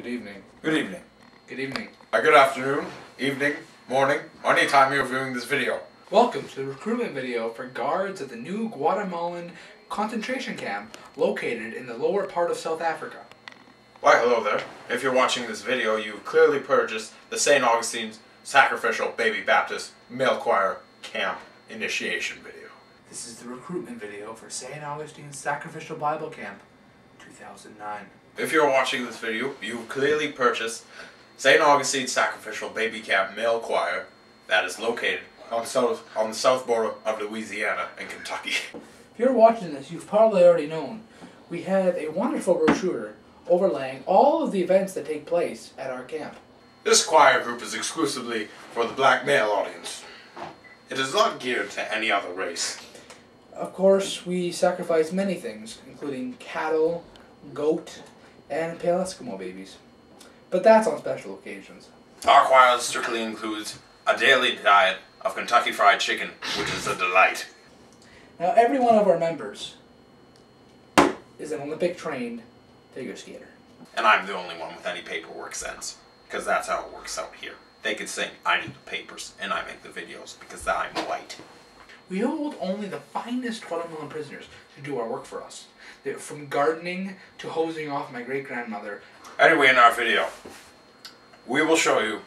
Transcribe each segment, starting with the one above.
Good evening. Good evening. Good evening. Uh, good afternoon, evening, morning, or any time you're viewing this video. Welcome to the recruitment video for guards at the new Guatemalan concentration camp located in the lower part of South Africa. Why, hello there. If you're watching this video, you've clearly purchased the St. Augustine's Sacrificial Baby Baptist Male Choir Camp Initiation video. This is the recruitment video for St. Augustine's Sacrificial Bible Camp 2009. If you're watching this video, you've clearly purchased St. Augustine's Sacrificial Baby Camp Male Choir that is located on, south, on the south border of Louisiana and Kentucky. If you're watching this, you've probably already known we have a wonderful brochure overlaying all of the events that take place at our camp. This choir group is exclusively for the black male audience. It is not geared to any other race. Of course, we sacrifice many things, including cattle, goat, and pale Eskimo babies. But that's on special occasions. Our choir strictly includes a daily diet of Kentucky Fried Chicken, which is a delight. Now, every one of our members is an Olympic trained figure skater. And I'm the only one with any paperwork sense, because that's how it works out here. They could sing, I need the papers, and I make the videos because I'm white. We hold only the finest Guatemalan prisoners to do our work for us. They're From gardening to hosing off my great grandmother. Anyway, in our video, we will show you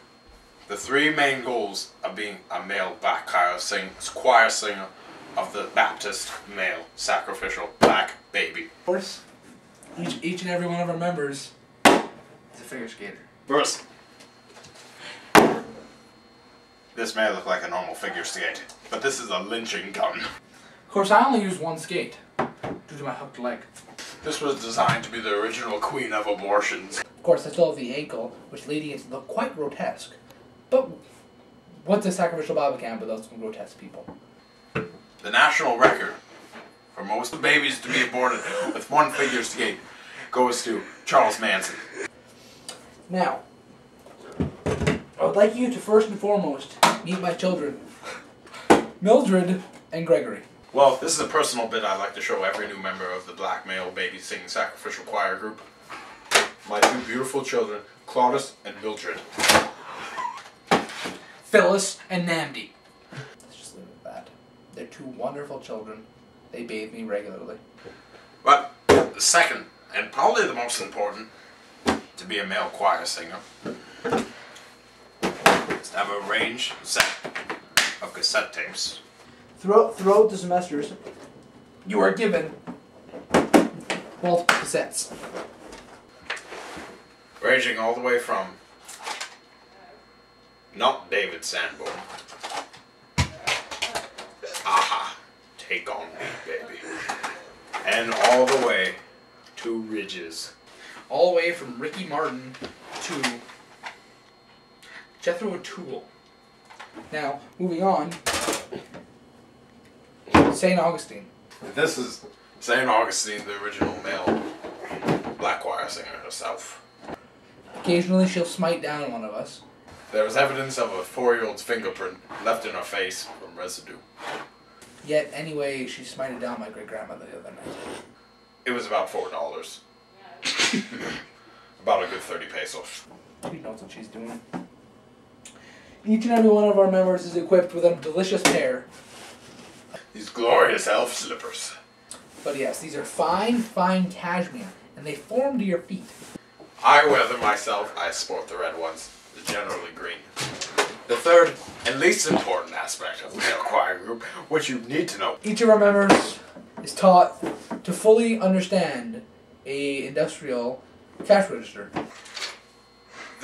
the three main goals of being a male black choir, sing, choir singer of the Baptist male sacrificial black baby. Of course, each, each and every one of our members is a figure skater. First, this may look like a normal figure skate, but this is a lynching gun. Of course, I only use one skate due to my hooked leg. This was designed to be the original queen of abortions. Of course, I still have the ankle, which leading it to look quite grotesque. But what's a sacrificial camp without some grotesque people? The national record for most babies to be aborted with one figure skate goes to Charles Manson. Now, I would like you to first and foremost meet my children, Mildred and Gregory. Well, this is a personal bit I like to show every new member of the Black Male Baby Singing Sacrificial Choir group. My two beautiful children, Claudius and Mildred. Phyllis and Namdi. Let's just leave it at that. They're two wonderful children. They bathe me regularly. But the second, and probably the most important, to be a male choir singer, is to have a range set of cassette tapes. Throughout, throughout the semesters, you are given multiple cassettes. Ranging all the way from not David Sanborn. Aha, take on me, baby. And all the way to Ridges. All the way from Ricky Martin to Jethro Tull. Now, moving on, St. Augustine. This is St. Augustine, the original male black choir singer herself. Occasionally, she'll smite down one of us. There was evidence of a four-year-old's fingerprint left in her face from residue. Yet, anyway, she smited down my great grandmother the other night. It was about four dollars. about a good thirty pesos. She knows what she's doing. Each and every one of our members is equipped with a delicious pair. These glorious elf slippers. But yes, these are fine, fine cashmere, and they form to your feet. I wear them myself. I sport the red ones, the generally green. The third and least important aspect of the male choir group, which you need to know, Each of our members is taught to fully understand a industrial cash register.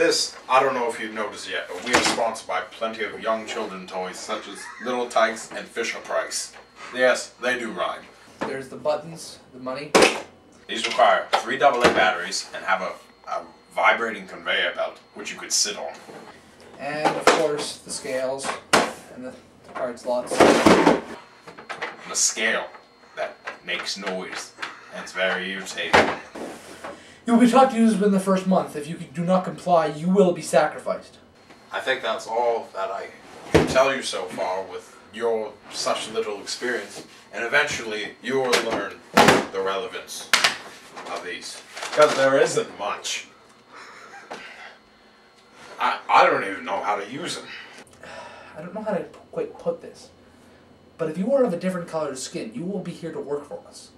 This, I don't know if you've noticed yet, but we are sponsored by plenty of young children toys such as Little Tikes and Fisher Price. Yes, they do rhyme. There's the buttons, the money. These require three AA batteries and have a, a vibrating conveyor belt, which you could sit on. And of course, the scales and the, the card slots. The scale that makes noise. And it's very irritating. You will be taught to use within the first month. If you do not comply, you will be sacrificed. I think that's all that I can tell you so far with your such little experience. And eventually you will learn the relevance of these. Because there isn't much. I I don't even know how to use them. I don't know how to quite put this, but if you are of a different colored skin, you will be here to work for us.